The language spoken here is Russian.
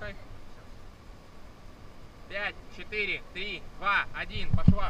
кайф. Пять, четыре, три, два, один, пошла.